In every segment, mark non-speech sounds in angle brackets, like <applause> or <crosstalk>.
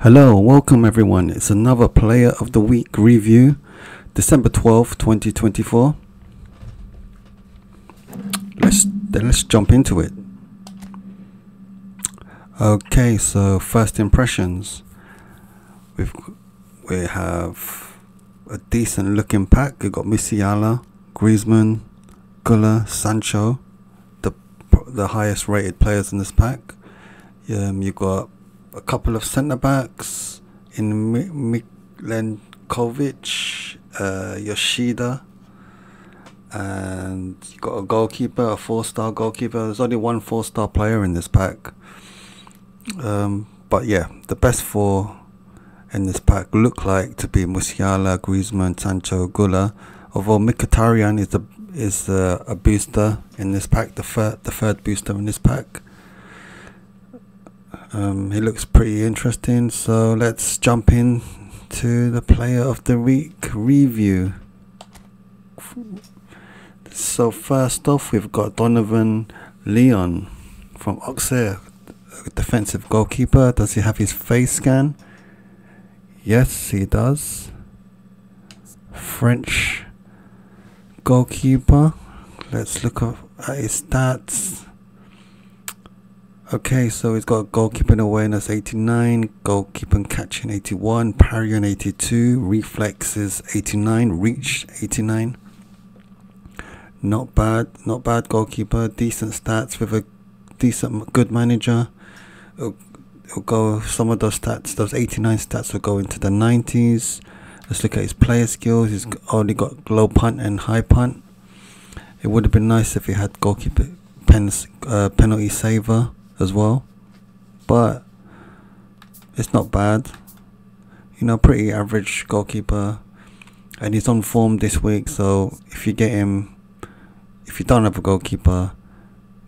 Hello, welcome everyone. It's another Player of the Week review, December 12th, 2024. Let's then let's jump into it. Okay, so first impressions. We've we have a decent looking pack. We've got Musiala, Griezmann, Güler, Sancho, the the highest rated players in this pack. Um, you've got a couple of centre backs in Milenkovic, uh, Yoshida, and you got a goalkeeper, a four-star goalkeeper. There's only one four-star player in this pack. Um, but yeah, the best four in this pack look like to be Musiala, Griezmann, Sancho, Güler. Although Mkhitaryan is the is uh, a booster in this pack, the third the third booster in this pack. Um, he looks pretty interesting, so let's jump in to the player of the week review. So first off, we've got Donovan Leon from Auxerre, defensive goalkeeper. Does he have his face scan? Yes, he does. French goalkeeper. Let's look at his stats. Okay, so he's got goalkeeping awareness 89, goalkeeping catching 81, parrying 82, reflexes 89, reach 89. Not bad, not bad goalkeeper, decent stats with a decent, good manager. It'll, it'll go, some of those stats, those 89 stats will go into the 90s. Let's look at his player skills. He's only got low punt and high punt. It would have been nice if he had goalkeeper pens, uh, penalty saver as well, but it's not bad. You know, pretty average goalkeeper, and he's on form this week. So if you get him, if you don't have a goalkeeper,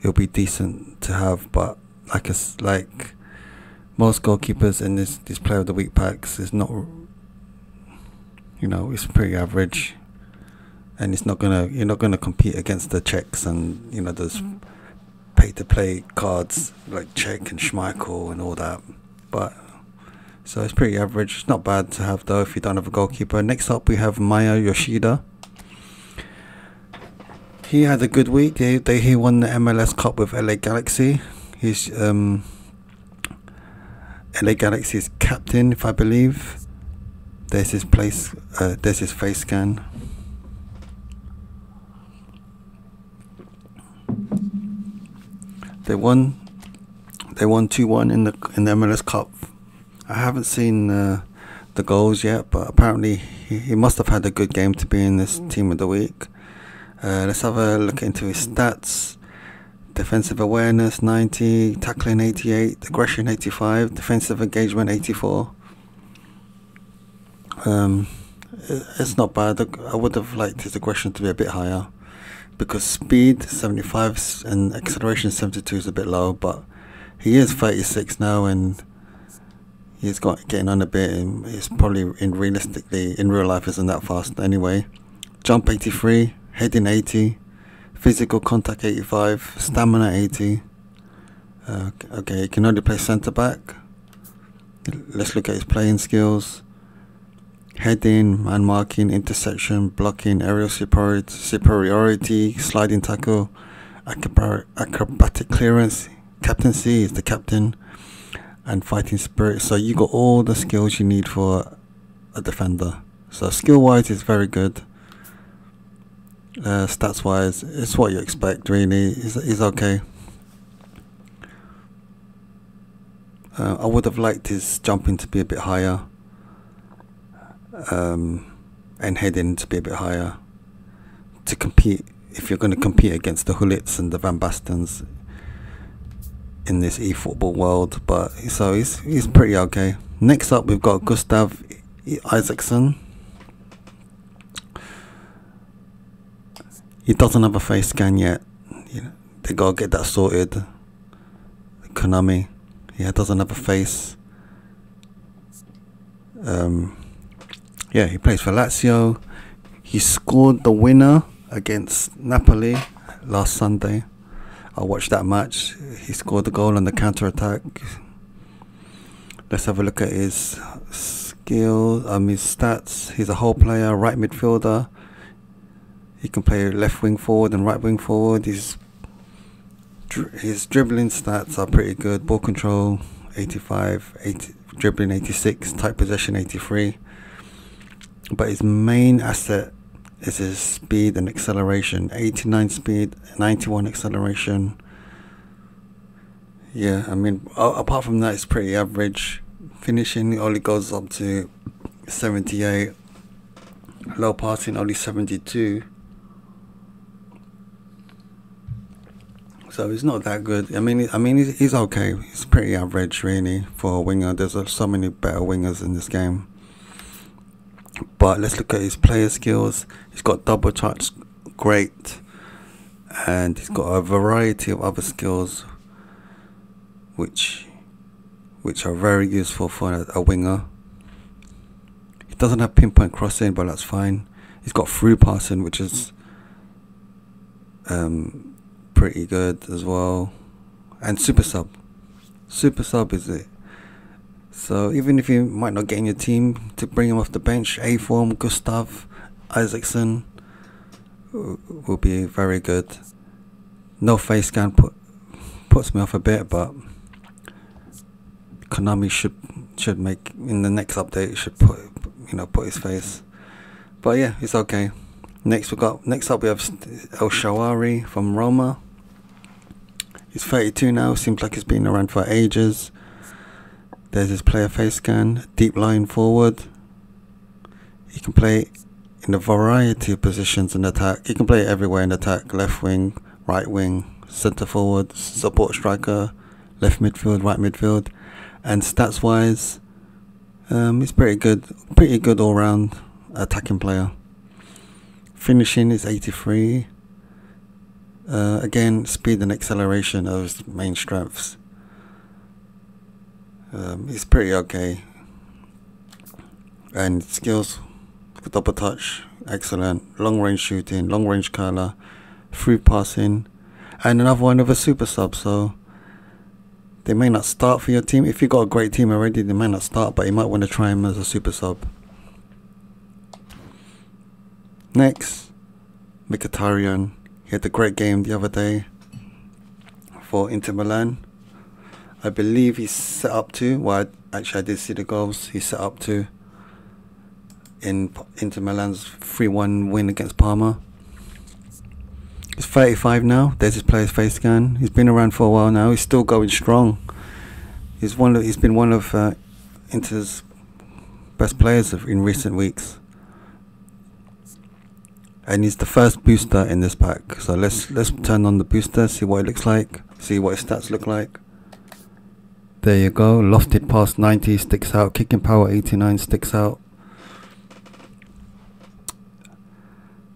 it'll be decent to have. But like a, like most goalkeepers in this this player of the week packs is not. You know, it's pretty average, and it's not gonna. You're not gonna compete against the Cechs and you know those. Mm pay to play cards like Cech and Schmeichel and all that. But so it's pretty average. It's not bad to have though if you don't have a goalkeeper. Next up we have Maya Yoshida. He had a good week. They, they he won the MLS Cup with LA Galaxy. He's um, LA Galaxy's captain, if I believe. There's his place. Uh, there's his face scan. They won. They won two one in the in the MLS Cup. I haven't seen uh, the goals yet, but apparently he, he must have had a good game to be in this team of the week. Uh, let's have a look into his stats. Defensive awareness 90, tackling 88, aggression 85, defensive engagement 84. Um, it's not bad. I would have liked his aggression to be a bit higher because speed 75 and acceleration 72 is a bit low, but he is 36 now and he's got getting on a bit and he's probably in realistically in real life isn't that fast anyway. Jump 83, heading 80, physical contact 85, stamina 80. Uh, okay, he can only play centre back. Let's look at his playing skills heading, man marking, interception, blocking, aerial superiority, sliding tackle, acrobatic clearance, captaincy is the captain, and fighting spirit. So you got all the skills you need for a defender. So skill wise, it's very good. Uh, stats wise, it's what you expect. Really, he's okay. Uh, I would have liked his jumping to be a bit higher um, and heading to be a bit higher to compete. If you're going to compete against the Gullits and the Van Bastens in this e-football world, but so he's he's pretty okay. Next up, we've got Gustav Isaksen. He doesn't have a face scan yet. You know, they gotta get that sorted. Konami, yeah, doesn't have a face. Um, yeah, he plays for Lazio. He scored the winner against Napoli last Sunday. I watched that match. He scored the goal on the counter attack. Let's have a look at his skills, um, his stats. He's a whole player, right midfielder. He can play left wing forward and right wing forward. His his dribbling stats are pretty good. Ball control 85, 80, dribbling 86, tight possession 83. But his main asset is his speed and acceleration. 89 speed, 91 acceleration. Yeah, I mean, apart from that, it's pretty average. Finishing only goes up to 78. Low passing only 72. So he's not that good. I mean, I mean, he's, he's okay. He's pretty average, really, for a winger. There's so many better wingers in this game. But let's look at his player skills. He's got double touch, great, and he's got a variety of other skills, which, which are very useful for a, a winger. He doesn't have pinpoint crossing, but that's fine. He's got through passing, which is um, pretty good as well, and super sub. Super sub is it so even if you might not get in your team to bring him off the bench, A form, Gustav, Isaksen will be very good. No face scan put puts me off a bit, but Konami should should make in the next update should put you know put his face. But yeah, it's okay. Next we got next up we have El Shaarawy from Roma. He's 32 now. Seems like he's been around for ages. There's his player face scan, deep line forward. He can play in a variety of positions in attack. He can play everywhere in attack, left wing, right wing, centre forward, support striker, left midfield, right midfield. And stats wise, um, he's pretty good, pretty good all round attacking player. Finishing is 83. Uh, again, speed and acceleration are his main strengths. Um, he's pretty okay. And skills, double touch, excellent. Long range shooting, long range curler, free passing, and another one of a super sub. So they may not start for your team. If you've got a great team already, they may not start, but you might want to try him as a super sub. Next, Mkhitaryan. He had a great game the other day for Inter Milan. I believe he's set up to. Well, actually, I did see the goals he set up to in Inter Milan's 3-1 win against Parma. He's 35 now. There's his player's face scan. He's been around for a while now. He's still going strong. He's one. Of, he's been one of uh, Inter's best players of, in recent weeks, and he's the first booster in this pack. So let's let's turn on the booster, see what it looks like, see what his stats look like. There you go. Lofted past 90 sticks out. Kicking power 89 sticks out.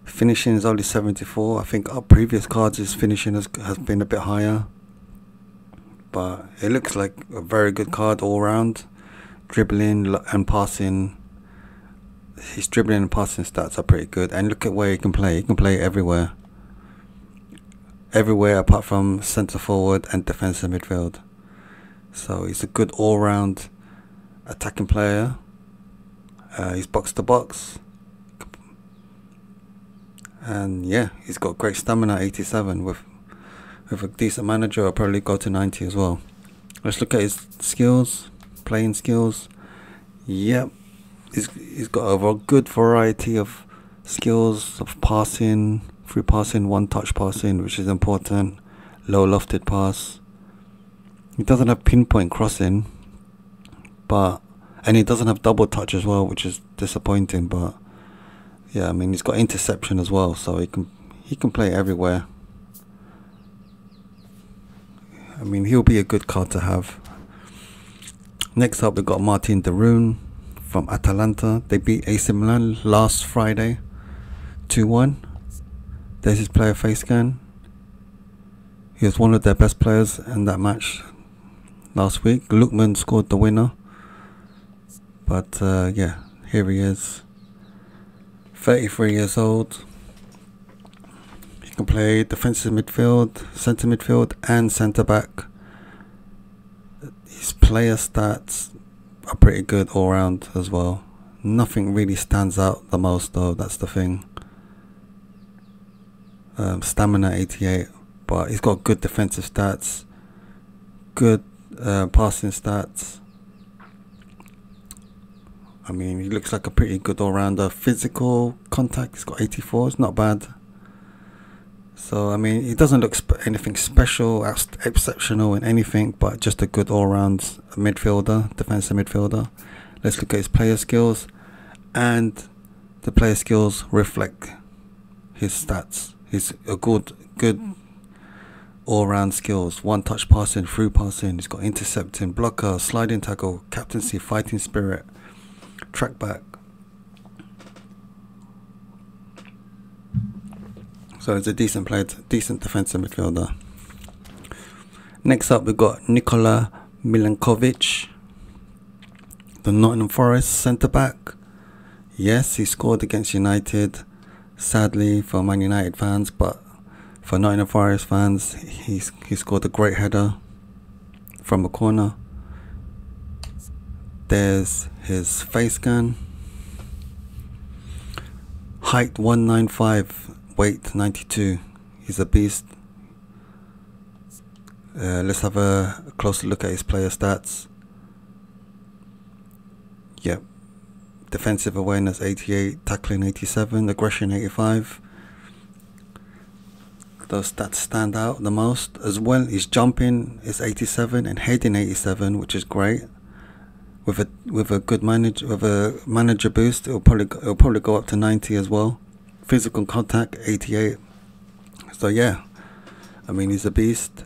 Finishing is only 74. I think our previous cards' his finishing has, has been a bit higher. But it looks like a very good card all round. Dribbling and passing. His dribbling and passing stats are pretty good. And look at where he can play. He can play everywhere. Everywhere apart from centre forward and defensive midfield. So he's a good all round attacking player. Uh, he's box to box. And yeah, he's got great stamina 87 with with a decent manager I'll probably go to 90 as well. Let's look at his skills, playing skills. Yep. He's, he's got a good variety of skills of passing, free passing, one touch passing, which is important. Low lofted pass. He doesn't have pinpoint crossing, but and he doesn't have double touch as well, which is disappointing. But yeah, I mean he's got interception as well, so he can he can play everywhere. I mean he'll be a good card to have. Next up, we got Martin de Roon from Atalanta. They beat AC Milan last Friday, two one. There's his player face scan. He was one of their best players in that match last week. Lookman scored the winner. But uh, yeah, here he is. 33 years old. He can play defensive midfield, centre midfield, and centre back. His player stats are pretty good all round as well. Nothing really stands out the most though. That's the thing. Um, stamina 88, but he's got good defensive stats, good uh, passing stats. I mean, he looks like a pretty good all rounder. Physical contact, he's got 84. It's not bad. So I mean, he doesn't look sp- anything special, exceptional in anything, but just a good all-round midfielder, defensive midfielder. Let's look at his player skills, and the player skills reflect his stats. He's a good, good all-round skills. One-touch passing, through passing. He's got intercepting, blocker, sliding tackle, captaincy, fighting spirit, track back, So it's a decent player, decent defensive midfielder. Next up, we've got Nikola Milenkovic, the Nottingham Forest centre back. Yes, he scored against United. Sadly for Man United fans, but for Nottingham Forest fans, he's he scored a great header from a corner. There's his face scan. Height 195 weight 92 he's a beast. Uh, let's have a closer look at his player stats. Yep. Defensive awareness 88 tackling 87 aggression 85 those stats stand out the most? As well his jumping is 87 and heading 87 which is great. With a with a good manager with a manager boost it'll probably it'll probably go up to 90 as well. Physical contact 88 so yeah. I mean he's a beast.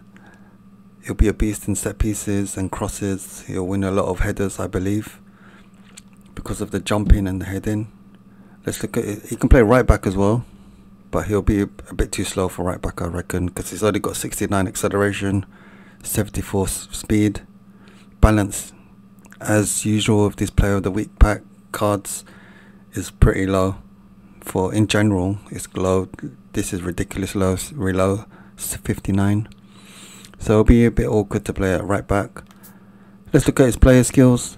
He'll be a beast in set pieces and crosses. He'll win a lot of headers I believe because of the jumping and the heading. Let's look at it. He can play right back as well but he'll be a, bit too slow for right back I reckon because he's only got 69 acceleration 74 speed. Balance as usual with this player of the week pack cards is pretty low. For in general it's low. This is ridiculous low really low 59 so it'll be a bit awkward to play at right back. Let's look at his player skills.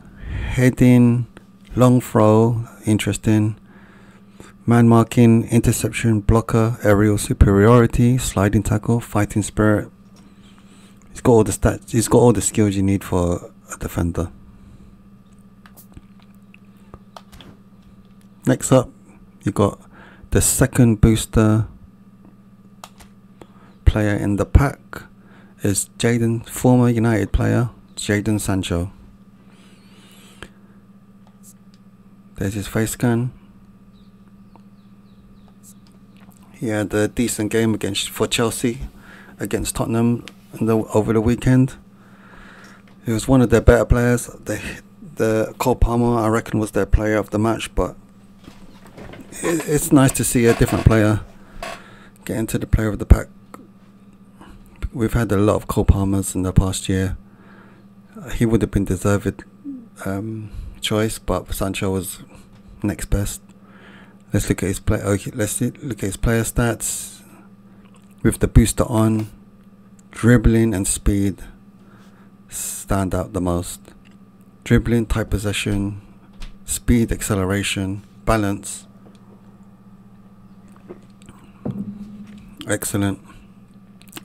Heading long throw interesting man marking interception blocker aerial superiority sliding tackle fighting spirit he's got all the stats he's got all the skills you need for a defender next up you got the second booster player in the pack is Jaden, former United player Jaden Sancho. There's his face scan. He had a decent game against for Chelsea against Tottenham the, over the weekend. He was one of their better players. The the Cole Palmer I reckon was their player of the match, but it's nice to see a different player get into the player of the pack. We've had a lot of Cole Palmers in the past year. He would have been deserved um, choice, but Sancho was next best. Let's look at his play. Okay, let's look at his player stats. With the booster on, dribbling and speed stand out the most. Dribbling, tight possession, speed, acceleration, balance Excellent.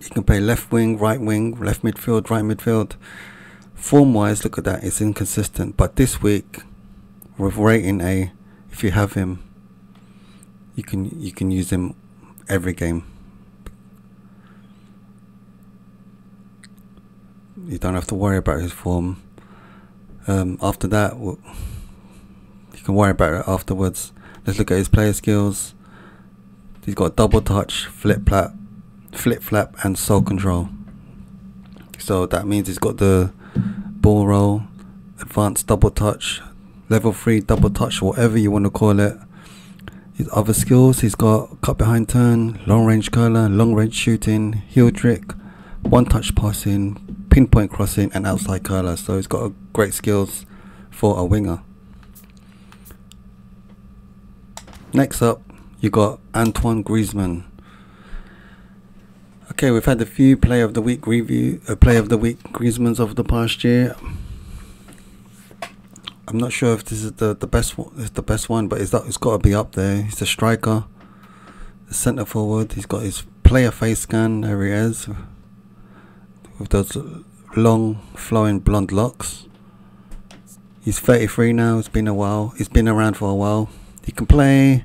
You can play left wing, right wing, left midfield, right midfield. Form wise, look at that, it's inconsistent. But this week, with rating A, if you have him, you can you can use him every game. You don't have to worry about his form. Um, after that, you can worry about it afterwards. Let's look at his player skills. He's got double touch, flip flap, flip flap, and sole control. So that means he's got the ball roll, advanced double touch, level three double touch, whatever you want to call it. His other skills, he's got cut behind turn, long range curler, long range shooting, heel trick, one touch passing, pinpoint crossing, and outside curler. So he's got great skills for a winger. Next up, you got Antoine Griezmann. Okay, we've had a few player of the week review, uh, player of the week Griezmann's over the past year. I'm not sure if this is the the best one. The best one, but it's that it's got to be up there. He's a striker, the centre forward. He's got his player face scan. There he is, with those long flowing blonde locks. He's 33 now. It's been a while. He's been around for a while. He can play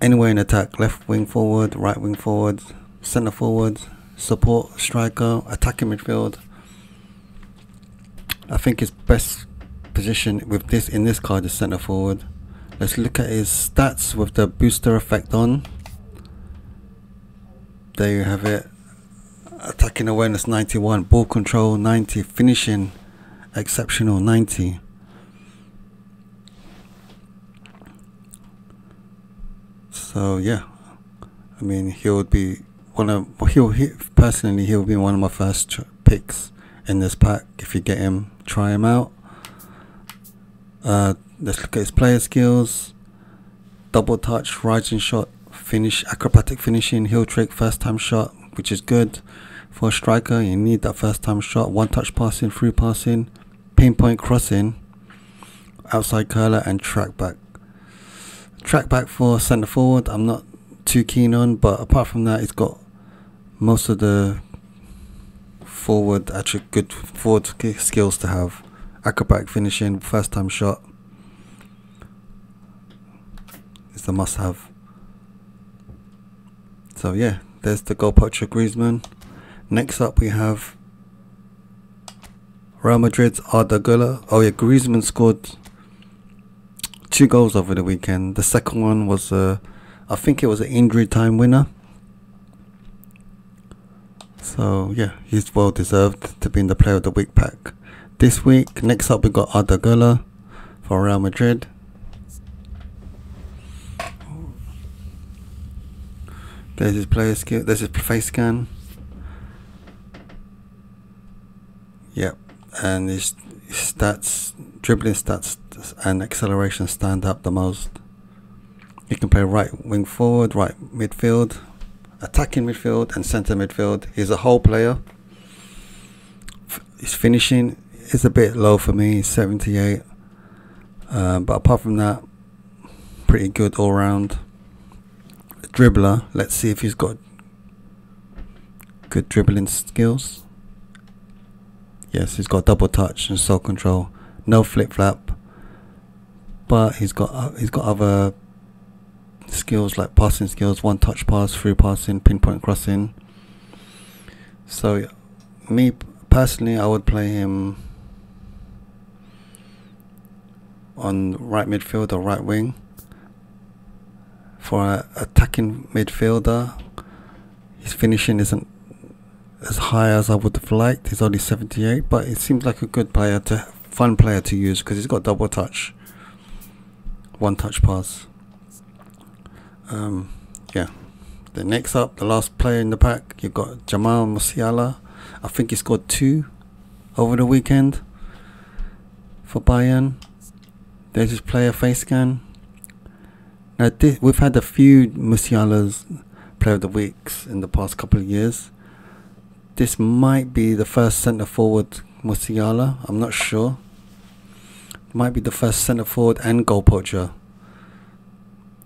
anywhere in attack: left wing forward, right wing forward, centre forward, support striker, attacking midfield. I think his best position with this in this card is centre forward. Let's look at his stats with the booster effect on. There you have it. Attacking awareness 91, ball control 90, finishing exceptional 90. So yeah, I mean he would be one of he'll he, personally he'll be one of my first picks in this pack if you get him try him out uh, let's look at his player skills. Double touch, rising shot, finish, acrobatic finishing, heel trick, first time shot, which is good for a striker. You need that first time shot, one touch passing, through passing, pinpoint crossing, outside curler, and track back. Track back for centre forward, I'm not too keen on, but apart from that, he's got most of the forward, actually good forward skills to have acrobatic finishing, first time shot. It's a must have. So yeah, there's the goal poacher Griezmann. Next up we have Real Madrid's Arda Güler. Oh yeah, Griezmann scored two goals over the weekend. The second one was, uh, I think it was an injury time winner. So yeah, he's well deserved to be in the Player of the Week pack this week. Next up, we got Arda Güler for Real Madrid. There's his player skill. There's his face scan. Yep, and his, stats, dribbling stats, and acceleration stand up the most. He can play right wing forward, right midfield, attacking midfield, and centre midfield. He's a whole player. His finishing is a bit low for me, 78. Um, but apart from that, pretty good all round. Dribbler, let's see if he's got good dribbling skills. Yes, he's got double touch and sole control. No flip flap, but he's got uh, he's got other skills like passing skills, one touch pass, through passing, pinpoint crossing. So, me personally, I would play him on right midfield or right wing. For an attacking midfielder, his finishing isn't as high as I would have liked. He's only 78, but it seems like a good player to fun player to use because he's got double touch, one touch pass. Um, yeah. The next up, the last player in the pack, you've got Jamal Musiala. I think he scored two over the weekend for Bayern. There's play a face scan. Now we've had a few Musiala's player of the weeks in the past couple of years. This might be the first centre forward Musiala. I'm not sure. Might be the first centre forward and goal poacher.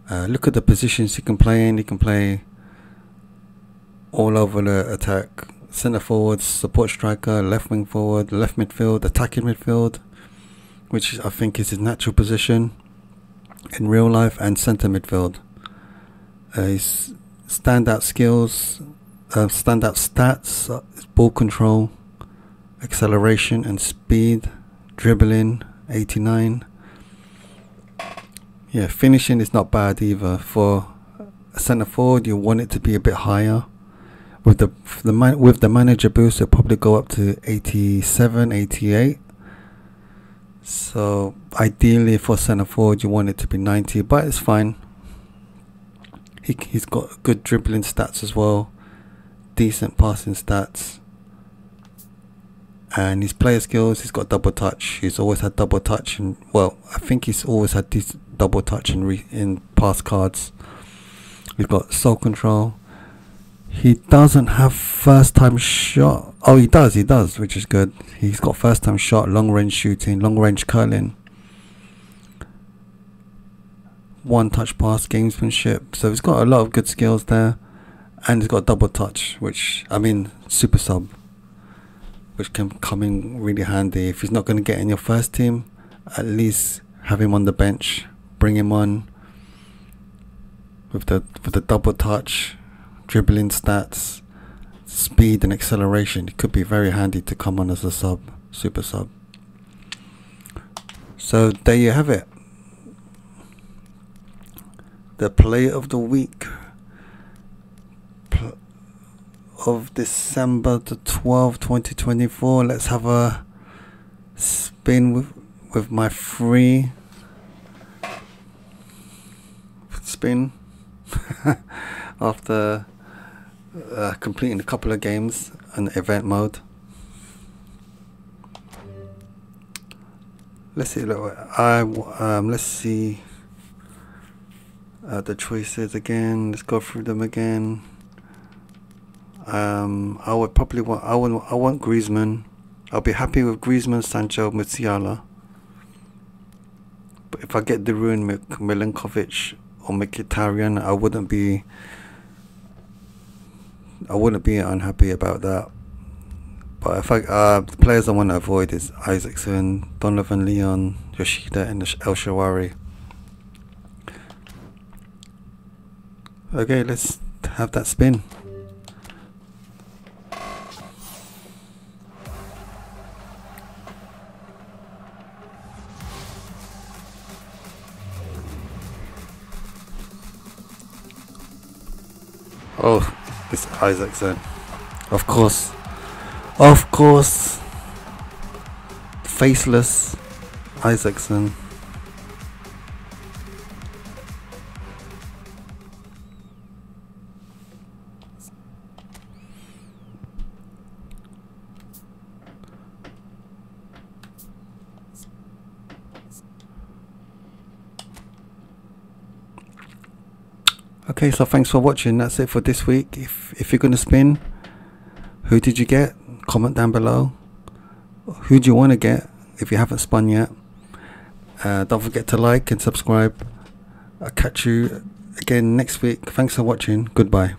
Uh, look at the positions he can play in. He can play all over the attack. Centre forward, support striker, left wing forward, left midfield, attacking midfield which I think is his natural position in real life, and centre midfield. Uh, his standout skills, uh, standout stats, uh, ball control, acceleration and speed, dribbling, 89. Yeah, finishing is not bad either. For a centre forward, you want it to be a bit higher. With the the man, with the manager boost, it'll probably go up to 87, 88. So ideally for centre forward you want it to be 90 but it's fine. He, he's got good dribbling stats as well. Decent passing stats. And his player skills, he's got double touch. He's always had double touch and well, I think he's always had this double touch in re, in pass cards. He's got sole control. He doesn't have first time shot. Oh, he does, he does, which is good. He's got first time shot, long range shooting, long range curling. One touch pass, gamesmanship. So he's got a lot of good skills there. And he's got double touch, which, I mean, super sub, which can come in really handy. If he's not going to get in your first team, at least have him on the bench, bring him on with the with the double touch, dribbling stats, speed and acceleration. It could be very handy to come on as a sub, super sub. So there you have it. The play of the week of December the 12th, 2024. Let's have a spin with with my free spin <laughs> after uh, completing a couple of games in event mode. Let's see. I um, let's see uh, the choices again. Let's go through them again. Um, I would probably want. I want. I want Griezmann. I'll be happy with Griezmann, Sancho, Musiala. But if I get de Roon, Milenkovic, or Mkhitaryan, I wouldn't be I wouldn't be unhappy about that. But if I uh, the players I want to avoid is Isaksen, Donovan Leon, Yoshida, and El Shaarawy. Okay, let's have that spin. Oh, it's Isaksen. Of course. Of course. Faceless Isaksen. Okay, so thanks for watching. That's it for this week. If if you're gonna spin, who did you get? Comment down below. Who do you want to get if you haven't spun yet? Uh, don't forget to like and subscribe. I'll catch you again next week. Thanks for watching. Goodbye.